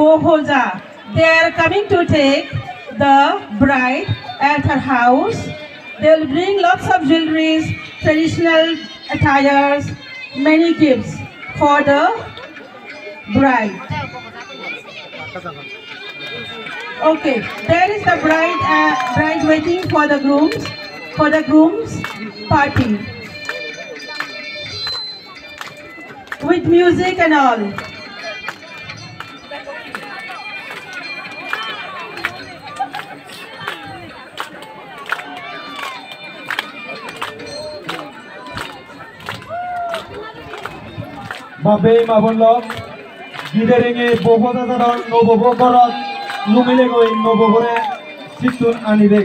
Bohoja. They are coming to take the bride at her house. They'll bring lots of jewelries, traditional attires, many gifts for the bride. Okay, there is the bride, uh, bride waiting for the grooms, for the groom's party. With music and all. বাবে মাবল্লক গিদেরেঙে বহুদাদার নবব ঘরত লুমিলে গৈ নববরে চিতুন আনিবে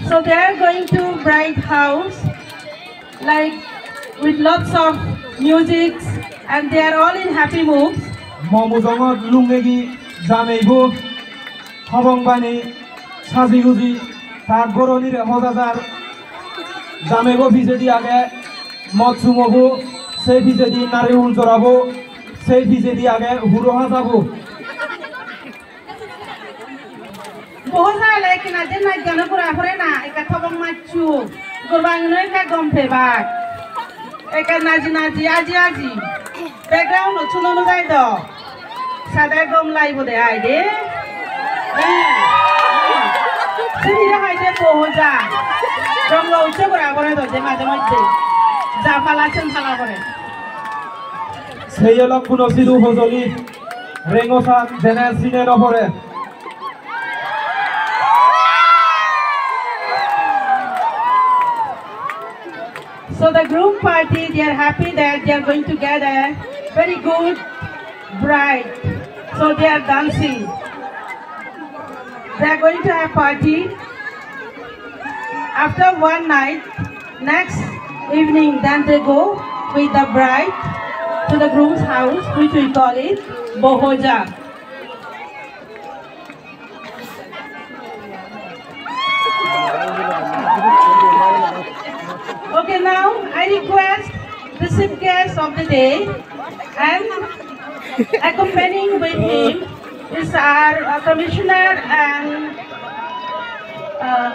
So they are going to bride house, like with lots of music, and they are all in happy moods. মমুজঙত লুঙেগি জামেইব হবংবানি সাজি গুজি তাক গরনিরে হজাজার জামেব ভিজেদি আগে মদ চুমবো সেই ভিজেদি নারী উল জড়াবো সেই ভিজেদি আগে হুড়ো হাজাবো Bohosa like na din na gana pura pura na ika thobong machu gurbang no ika gompe bag ika naji naji aji aji background no chuno no gai do sada gom lai bo de সেই অলপ সজলি ৰেঙচা যেনে চিনে So the groom party, they are happy that they are going to get a very good bride. So they are dancing. They are going to have party. After one night, next evening, then they go with the bride to the groom's house, which we call it Bohoja. Okay, now I request the chief guest of the day and accompanying with him is our uh, commissioner and uh,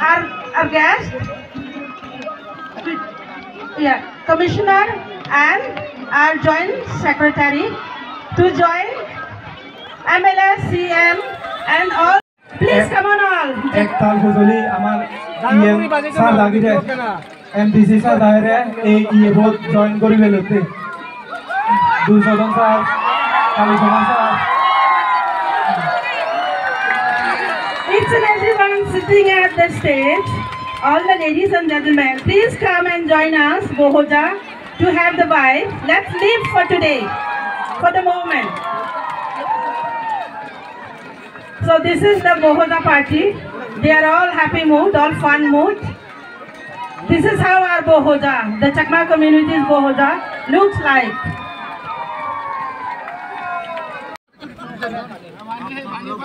our, our guest, yeah, commissioner and our joint secretary. To join MLS, CM and all. Please come on all. एक ताल Each and everyone sitting at the stage, all the ladies and gentlemen, please come and join us, Bohoja, to have the vibe. Let's live for today, for the moment. So this is the Bohoja party. They are all happy mood, all fun mood. This is how our Bohoja, the Chakma community's Bohoja, looks like.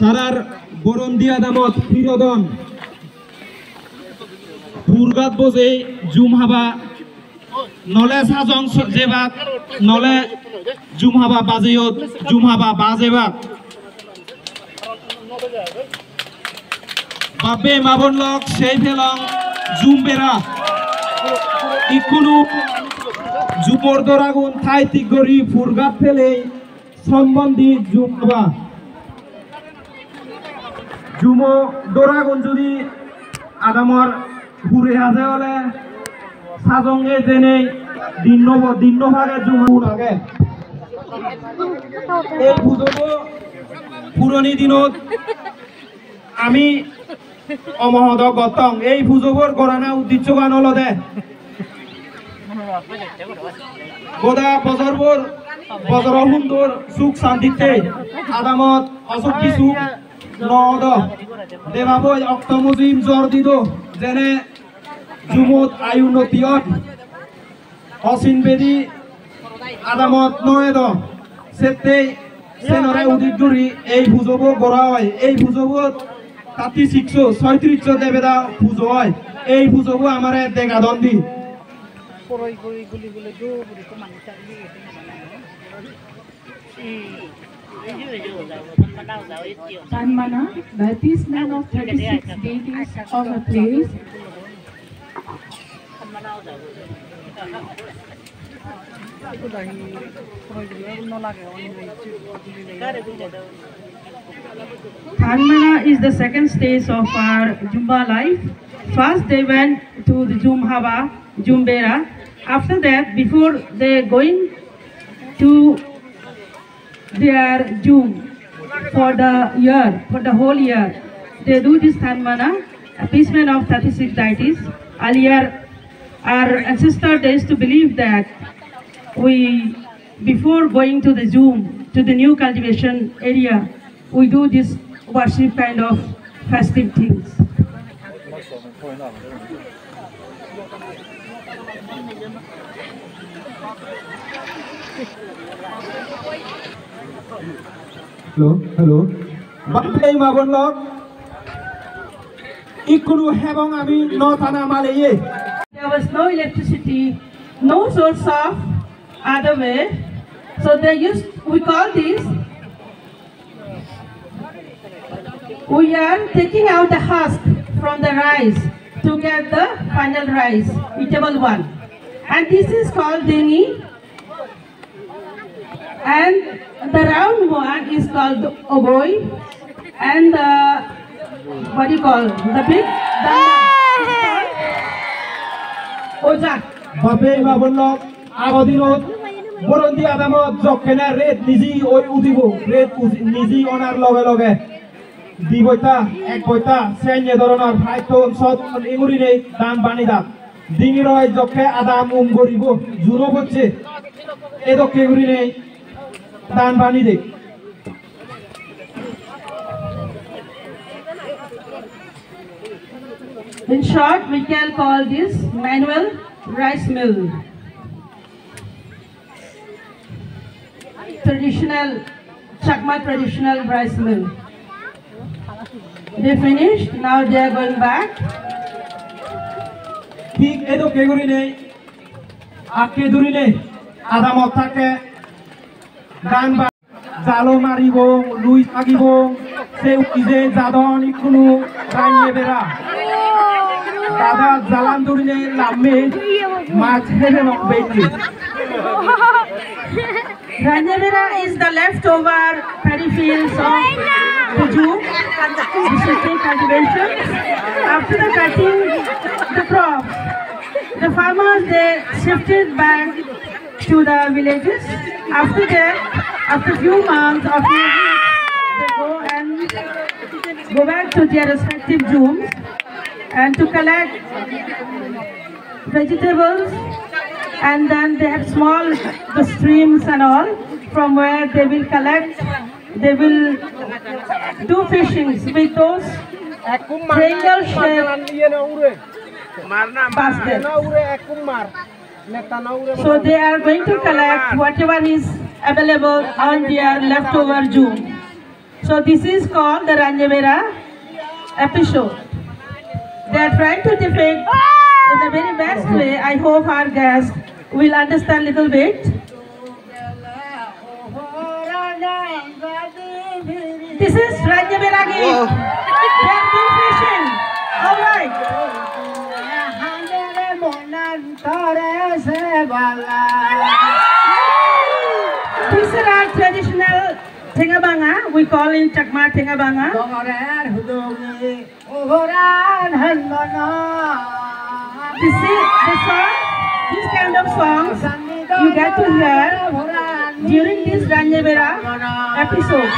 তারার বরণ দিয়া দামত ফিরদন দুর্গাত বজে zoom হাবা নলে সাজং যেবাক নলে zoom হাবা বাজেয়ত zoom হাবা বাজেবাক বাবে মাবন লক, সেই ফেলং, জুম বেড়া। ইকুনু জুমর দরাগুন ঠাই তিগরি, ফুরগাত ফেলে সম্বন্ধী জুমবা জুমো দরাগুন যদি আদামর ঘুরে হাজে হলে, সাজঙ্গে জেনে দিন দিন ভাগে জুমুর আগে এই পুজোবো পুরনি দিনত আমি অমহদ গতং। এই পুজোবর গরানা উদ্দেশ্য গান হলো দে। গোদা বজরবর বজর সুখ শান্তিতে আদামত অসুখী সুখ নদ। দেবাবই অক্তমজিম জ্বর দিদ, যেনে জুমত আয়ু নতিয়ত অসিন বেদি, আদামত নয়েদ। সেতে সেনরে উদিত দূরি এই ভুজব গড়া হয়। এই ভুজব তাতি শিখছো ছয়ত্রিশ দেবেদা পুজো হয়। এই পুজোবো আমার দেখা Dandi Poroy guli Tanmana, that is man of 36 deities of a place. Tanmana is the second stage of our Jumba life. First they went to the Jumhava, Jumbera. After that, before they going to their Jum for the year, for the whole year, they do this Tanmana, appeasement of 36 deities. Earlier, our ancestor they used to believe that we, before going to the Zoom, to the new cultivation area, we do this worship kind of festive things. Hello, hello. Bakay mabonlok. Ikunu hebong ami no tana maleye. There was no electricity, no source of other way. So they used, we call this, we are taking out the husk from the rice to get the final rice, eatable one. And this is called dingy. And the round one is called oboe. And the, what do you call, the big. বরন্দি আদামত জকেনা রেত নিজি ওই উদিব রেত নিজি honour লগে লগে দি বইতা এক বইতা সেnye ধরনের ফাইটন সদ ইমুরি নেই দান বানি দাম ডিঙি রয় জকে আদাম উম গরিব জুরো হচ্ছে এদকে গুরি নেই দান বানি দেখ In short, we can call this manual rice mill. Traditional, Chakma traditional rice mill. They finished, now they are going back. ঠিক এদকে গুরি নেই আকে দুরি নেই আদামত থাকে গান জালো মারিব লুই থাকিব সে উকিজে জাদন ইকুনু রাইয়ে বেড়া দাদা জালান দুরিনে লাম্মে মাছ হেরে বেটি Ranjavira is the leftover paddy fields of the Jew, cultivation. After the cutting the crops, the farmers they shifted back to the villages. After that, after few months or few weeks, they go and go back to their respective Jews and to collect vegetables. And then they have small the streams and all from where they will collect. They will do fishings with those triangle shaped baskets. So they are going to collect whatever is available on their leftover June. So this is called the Ranjavera episode. They are trying to depict in the very best way. I hope our guests will understand a little bit. This is Ranjavera game. They are doing These are our traditional Tengabanga. We call in Chakma Tengabanga. This is the song, this kind of songs you get to hear during this Ranjavera episode.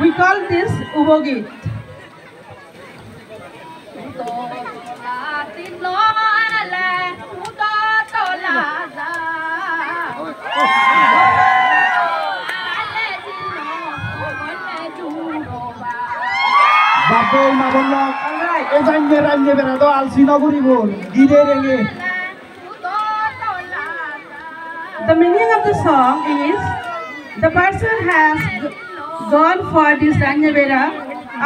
We call this Ubogit. The meaning of the song is the person has gone for this Ranjavera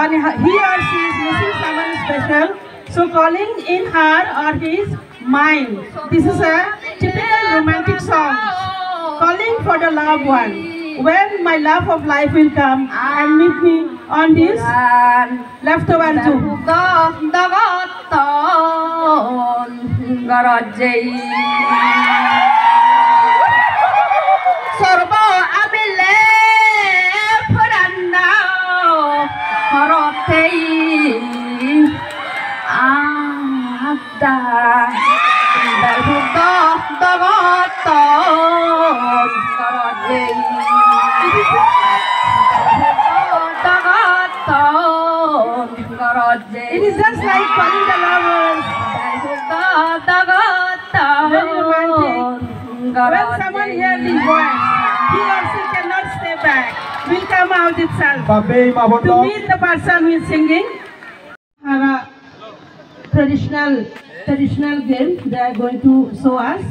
and he or she is missing someone special so calling in her or his mind. This is a typical romantic song. Calling for the loved one. When my love of life will come and meet me on this leftover tomb. সর্ব আমিলে ফরান্না হরতেই আদা mouth itself to meet the person who is singing. Hara traditional traditional game they are going to show us.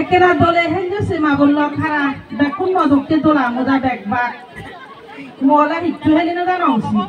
একেরা দলে হেঞ্জে সেমা বলল খারা দেখুন মদককে দোলা মোদা দেখবা মোলা হিট্টু Helena জানা উচিত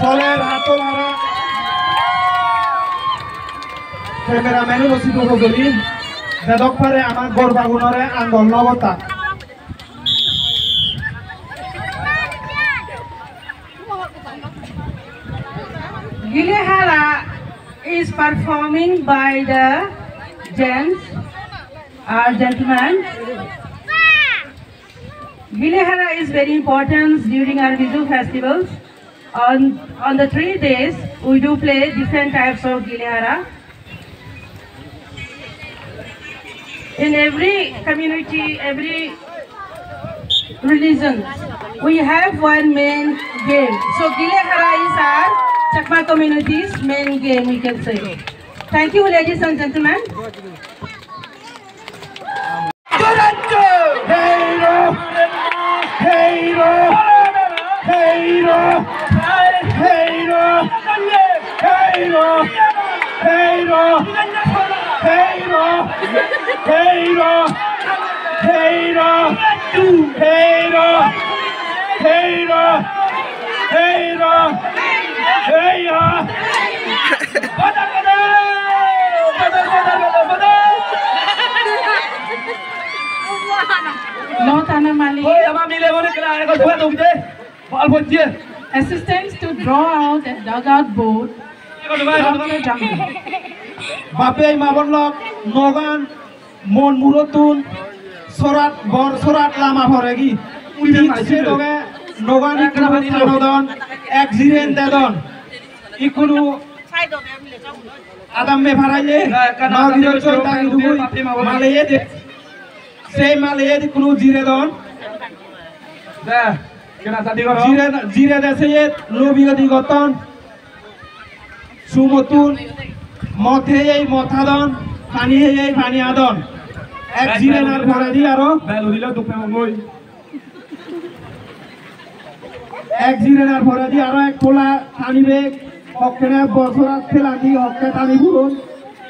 সলের হাতল হারা ক্যামেরাম্যানে বসি তো গলি দেদক পারে আমার গর্বাগুণরে আঙ্গল নবতা Gilehara is performing by the gents or gentlemen. Gilehara is very important during our Vizu festivals. On, on the three days, we do play different types of Gilehara. In every community, every religion, we have one main game. So Gilehara is our Chakma community's main game, we can say. Thank you, ladies and gentlemen. Taylor! Taylor! Taylor! Taylor! Taylor! Taylor! Taylor! Taylor! Taylor! No, Tana Mali. Hoy, amami le mo ni kala ay ko tuwa tumte. Balbo tie. Assistants to draw out a dugout board বাপেই মাবলক নগান মন মুরতুন সরাত বর সরাত লামা ভরে কি নগান ইকুলু সানদন দেদন। ইকুলু আদাম মে ভারাইলে মাগিরো চৈতানি দুগুই মালেয়ে দে। সেই মালেয়ে কুলু জিরে দন। দা কেনা সাদি করো। জিরে জিরে গতন সুমতুন মত হে এই মথাদন পানি হে এই পানি আদন। এক জিরে নার ভরে দি আরও। এক জিরে নার ভরে দি আরও এক পোলা টানি বেগ হকেনে বছরাত খেলা দি হকে টানি বুরুন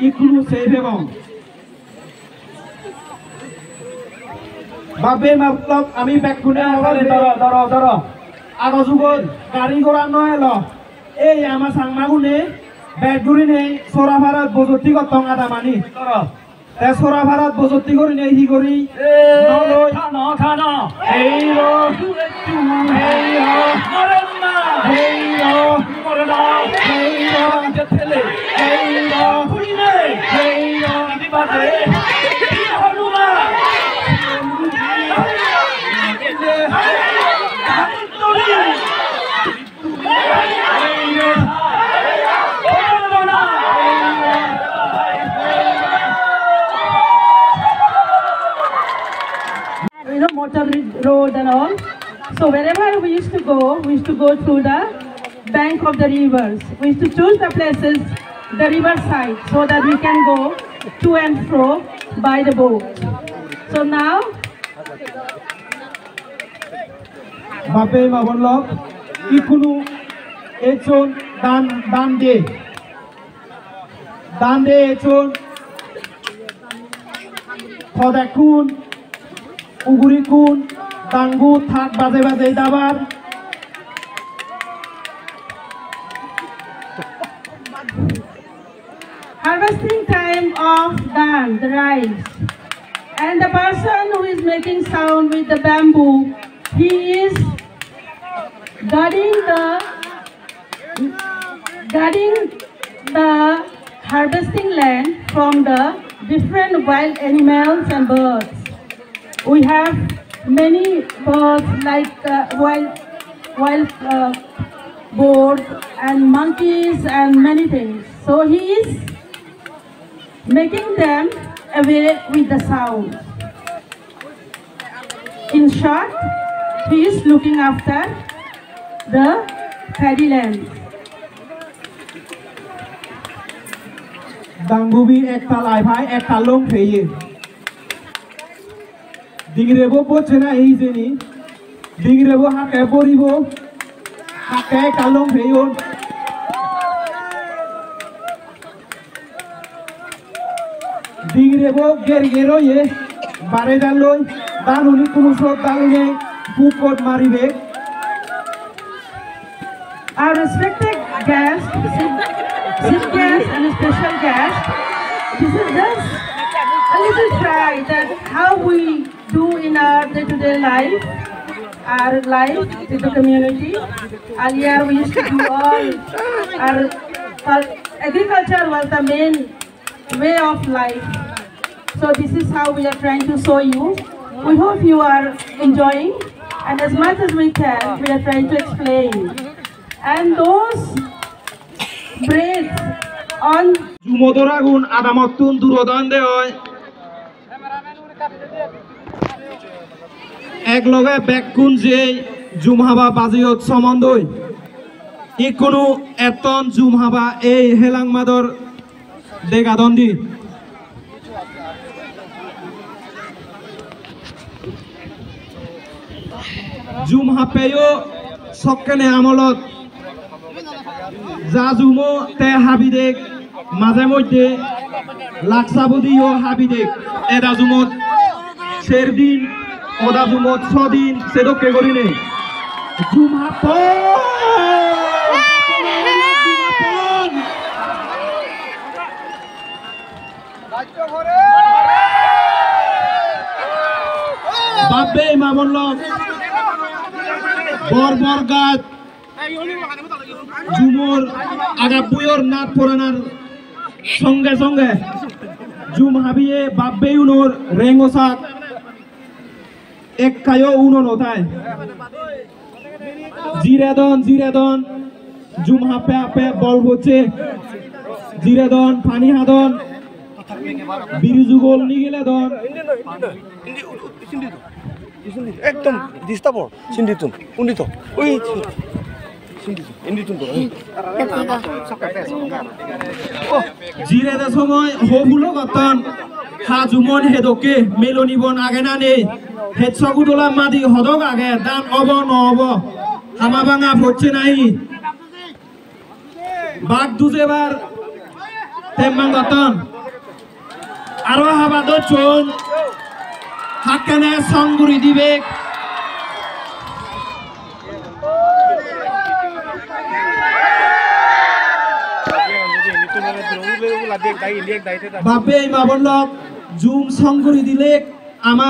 ইকুনু সেই বেগম বাবে মতলব আমি বেকুনে ধর ধর ধর আগো যুগত গাড়ি ঘোড়া নয় ল। এই আমার সাংমাগুনে বেগুড়ি নেই সরা ভারত বজতি গতং আদা মানি তে সরা ভারত বজতি করি নেই হি করি So wherever we used to go, we used to go through the bank of the rivers. We used to choose the places, the river side, so that we can go to and fro by the boat. So now, বাপে মাবল্লক ইকুনু এচন দান দান দে দান দে এচন খদাকুন উগুরিকুন দাঙ্গু থাক বাজে বাজে দাবার harvesting time of dan, the rice. And the person who is making sound with the bamboo, he is guarding the guarding the harvesting land from the different wild animals and birds. We have many birds like uh, wild, wild uh, boars and monkeys and many things. So he is making them away with the sound. In short, he is looking after the fairy lands. Dang bubi et ta lai phe. ডিংরেব পড়ছে না এই jenny ডিংরেব হাতে পড়িব হাতে কালং ফেয়ন ডিংরেব গের গের ইয়ে বারে দালই দানুনি কোনো সব দালুনে পুকট মারিবে Our respected guest, Sid guest and special guest, this is just a little try that how we do in our day-to-day life, our life with the community. Earlier we used to do all our, our agriculture was the main way of life. So this is how we are trying to show you. We hope you are enjoying and as much as we can, we are trying to explain. And those braids on জুমদর আগুন আদামতুন দুরদান দে হয় এক লগে বেকুন যে জুমহাবা বাজিয়ত সম্বন্ধই। ই কোনো এতন জুমহাবা এই হেলাং মাদর দেগাদন্দি জুমহাপেও সক্কেনে আমলত। যা জুমো তে হাবিদেক, মাঝে মধ্যে লাকসাবুদিও হাবিদেক। এদা জুমত সের দিন ওদা জুমত ছদিন সেদকে করি নে জুমহাপন বাপে মামল্লক বর বর গাছ। জুমর আগা বুয়র নাথ পরানার। সঙ্গে সঙ্গে জুম হাবিয়ে বাব্বে উনোর রেঙ্গসাক। এক কায়ো উনো নথায় জিরেদন জিরেদন জুম হাপে আপে বল হচ্ছে। জিরেদন পানি হাদন বিরুজুগল নিগেলে দন একদম ডিস্টার্বৰ চিন্দিতুন শুনিত ঐ চিন্দিতুন ইন্দিতুন সময় হবুলো গতন। হাজুমন হেদকে মেলনিবন আগে না নেই হেদ সগুদোলা মাদি হদক আগে, দান অব নব হামা ভাঙা হচ্ছে নাই। বাঘ দুজেবার তেম্বাং গতন আরও হাবাদ চোন হাকেনে সংগুরি দিবে। বাপে মাবল্লক জুম সংগুরি দিলে, আমা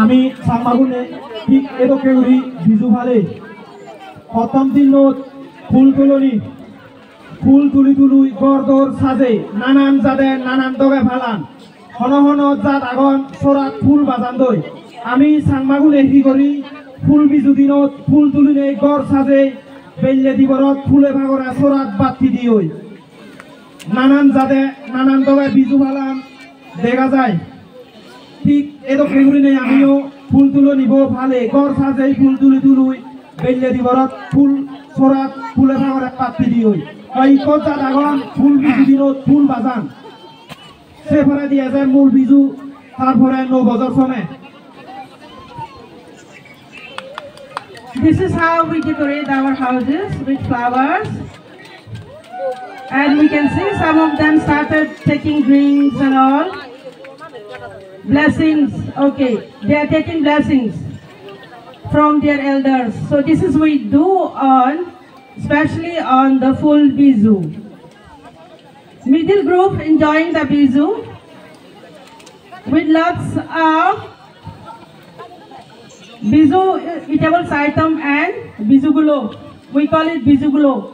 আমি সামাগুনে ঠিক এতো কেউরি বিজু ভালে। প্রথম দিন ফুল তুলনি ফুল তুলি তুলুই গড় দৌড় সাজে, নানান জাদে, নানান দগে ফালান হন হন জাত আগন সরাত ফুল বাজান দই আমি সাংমাগুনে হি করি? ফুল বিজু দিনত ফুল তুলিনে গড় সাজে, বেল্লে দিবরত ফুলে ভাগরা সরাত বাতি দিই নানান জাদে, নানান দগে বিজু ফালান দেখা যায়। ঠিক এতো কেগুলি নেই, আমিও ফুল তুলো নিব ভালে গড় সাজে ফুল তুলি তুলুই, বেল্লে দিবরত ফুল সরাত, ফুলে ভাগরে পাতি দিই এই কচা দাগন, ফুল বিজু দিনত ফুল বাজান সেফারে দিয়া যায় মূল বিজু তারপরে নৌ বছর সময় This is how we decorate our houses with flowers. And we can see some of them started taking drinks and all. Blessings, okay, they are taking blessings from their elders. So this is we do on, especially on the full bizu. Middle group enjoying the bizu with lots of bizu eatables item and bizu gulo. We call it bizu gulo.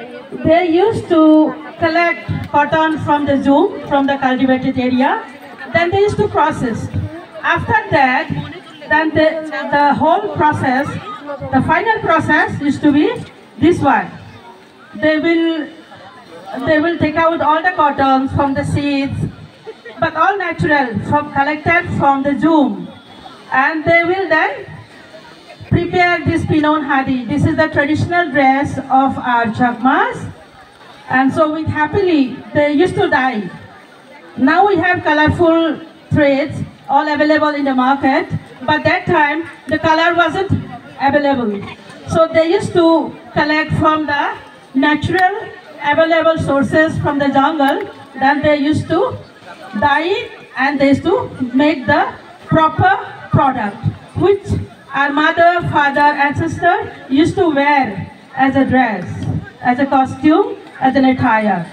they used to collect cotton from the zoom, from the cultivated area, then they used to process. After that, then the, the whole process, the final process used to be this one. They will they will take out all the cottons from the seeds but all natural from collected from the zoom and they will then prepare this pinon hadi. This is the traditional dress of our chakmas. And so with happily they used to dye. Now we have colorful threads all available in the market. But that time the color wasn't available. So they used to collect from the natural available sources from the jungle. Then they used to dye and they used to make the proper product which our mother father and sister used to wear as a dress as a costume as an attire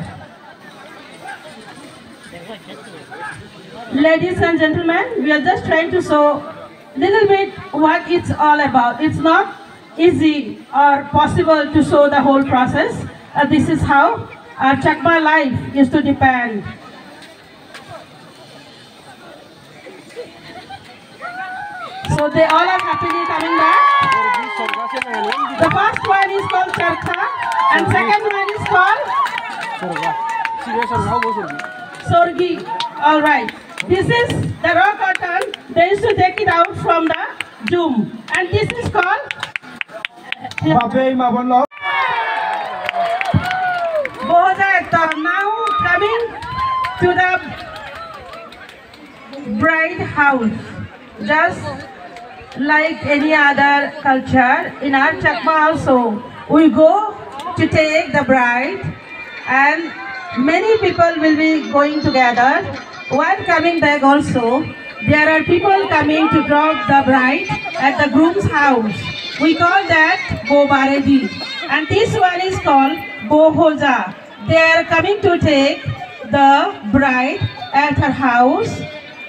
ladies and gentlemen we are just trying to show a little bit what it's all about it's not easy or possible to show the whole process. Uh, this is how our Chakma life used to depend. So they all are happily coming back. The first one is called Chartha and second one is called Sorgi. Alright. This is the raw cotton. They used to take it out from the doom. And this is called uh, Now coming to the bride house. Just like any other culture, in our Chakma also, we go to take the bride and many people will be going together. While coming back also, there are people coming to drop the bride at the groom's house. We call that Bobaredi. And this one is called Bohoja. They are coming to take the bride at her house.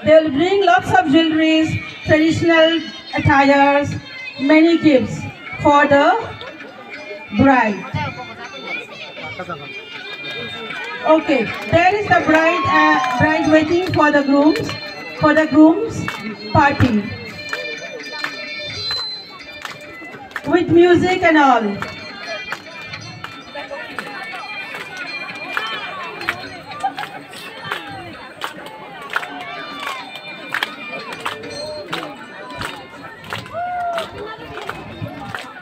They will bring lots of jewelries, traditional attires, many gifts for the bride. Okay, there is the bride, uh, bride waiting for the grooms, for the groom's party. With music and all.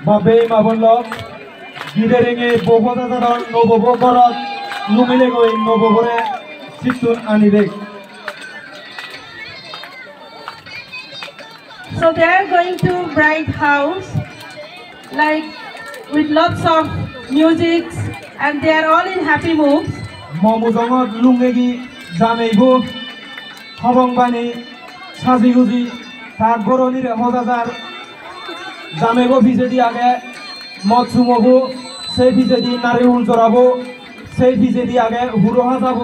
বাবে মাবল্লক গিদেৰেঙে বহুজাজাৰৰ নৱব ঘৰত লুমিলে গৈ নৱবৰে চিতুন আনিবে So they are going to bride house, like with lots of music, and they are all in happy moods. মমুজঙত লুঙেগি জামেইব হবংবানি সাজি গুজি তার বরণির হজাজার জামেব ভিজেদি আগে মদ চুমবো সেই ভিজেদি নারিউল জড়াবো সেই ভিজেদি আগে হুরোহা যাব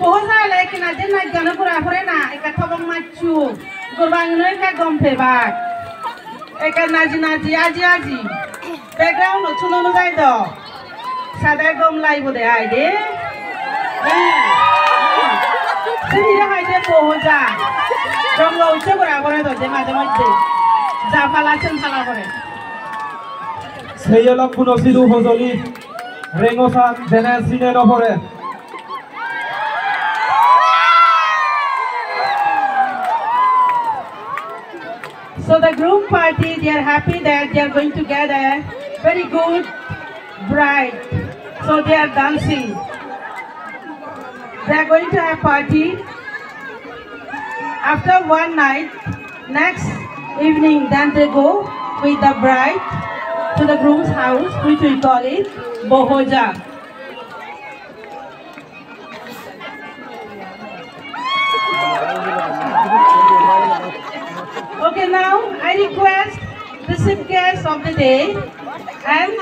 Bohosa like na din na gana kura kure na ika tobong machu. Gurbang no ika gompe bag. Ika naji naji aji aji. Background no chuno no gai do. Sada gom lai সজলি ৰেঙচাত যেনে চিনে নপৰে So the groom party, they are happy that they are going to get a very good bride. So they are dancing. They are going to have party. After one night, next evening, then they go with the bride to the groom's house, which we call it Bohoja. Okay, now I request the chief guest of the day and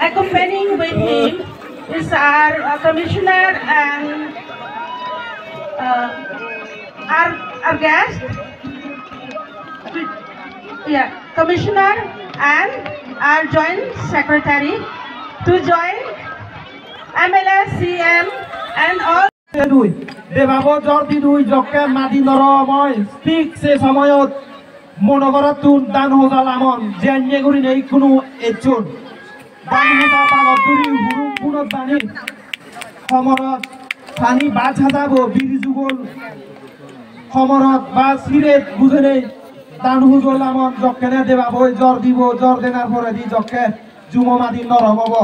accompanying with him is our uh, commissioner and uh, our, our guest. Yeah, commissioner and our joint secretary to join MLS, CM and all দুই দেৱাব জ্বৰ দি দুই জকে মাদি নৰ মই ঠিক সে সময়ত মনগৰত তুন দান হজাল আমন জেনে গুৰি নেই কোনো এচুন দান পানী বাছ হাজাব বিৰি যুগল সমৰত বা চিৰে বুঝে নেই দান হুজল আমন জকেনে দেৱাব জ্বৰ দিব জ্বৰ দেনাৰ পৰে দি জকে জুম মাদি নৰম হব।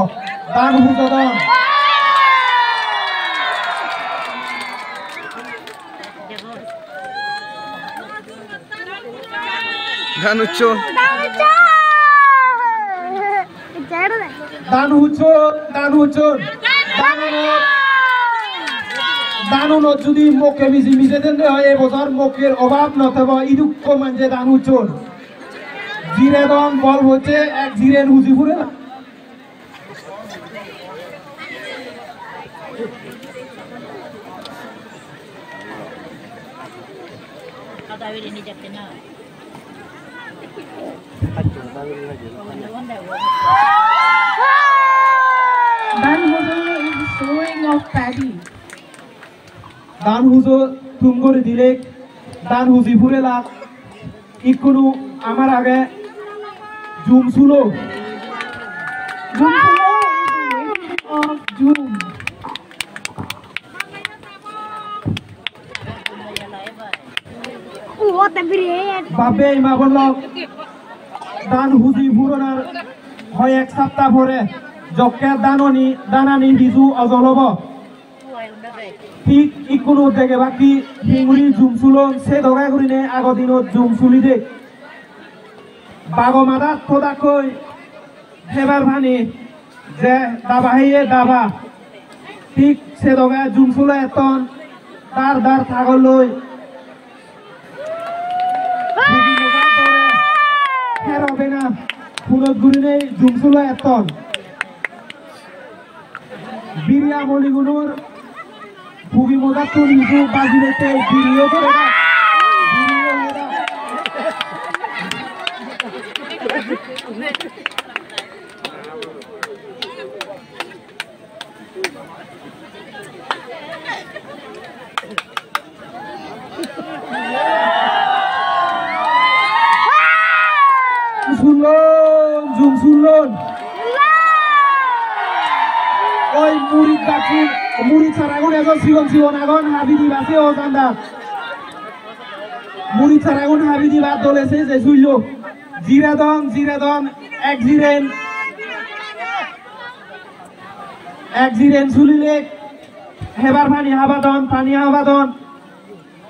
দান হুজদন গান উচ্চন দান হুচুন দান হুচুন দানুনত যদি মোকে মিজি মিজে দেন হয় এই বছর মোকের অভাব নথব ইদুক্ষ মানছে দান হুচুন জিরে দন বল হচ্ছে, এক জিরেন হুজি ফুরে না Danhozo is sowing of paddy. দান হুজো তুম করে দিলে দান হুজি ফুরে লাগ ইকুনু আমার আগে জুম শুলো Jumpulo is the wedding of June. বাবে ইমা বলল দান হুজি ফুরনার হয় এক জকের দাননি, দানানি বিজু অজল হব ঠিক ইকুনো দেখে বাকি হিঙুরি জুম চুলন সে দগাই করিনে আগৰ দিনত জুম চুলি দে। বাগ মাদাত থদাকৈ হেবাৰ ভানি যে দাবা হাইয়ে দাবা। ঠিক সেদগে জুমসুলে এতন দার দার থাগলৈ। হেরবে না ফুলত গুরিনে জুমসুলে এতন। বিরিয়া মলিগুনুর খুবই মজা তুলি বাজিলেতে বিরিয় করে না। বিরিয় হয়ে না শুনলন জুম শুনলন ওই মুড়ি ছাড়াগুন এজন সিগন সিগন আগুন, হাবি দিবাসে ও জান্দা। মুড়ি ছাড়াগুন হাবি দিবা দলেছে যে শুইল জিরা দন এক জিরেন। এক জিরেন শুলিলে হেবার পানি হাবাদন পানি হাবাদন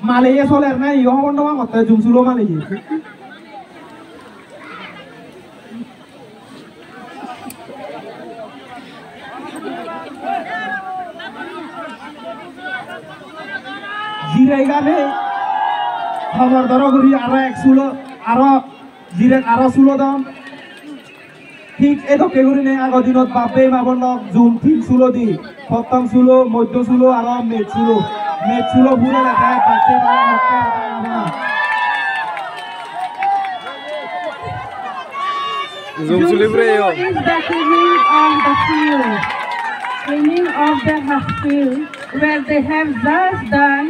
মালেয়ে চলের নাই ইহন নমা মতে জুমসুলো মালেয়ে জিরাই গানে। খবর ধর করি আরও এক চুলো আরও জিরে আরও চুলো দাম। ঠিক এদকে করি নে আগৰ দিনত বাপে মাবৰ লগ জুন ঠিক চুলো দি সপ্তম চুলো মধ্য চুলো আৰু মেট চুলো মেট চুলো জুম is the cleaning of the field. Cleaning of the field where they have just done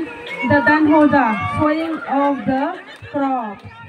the danhoda, sowing of the crops.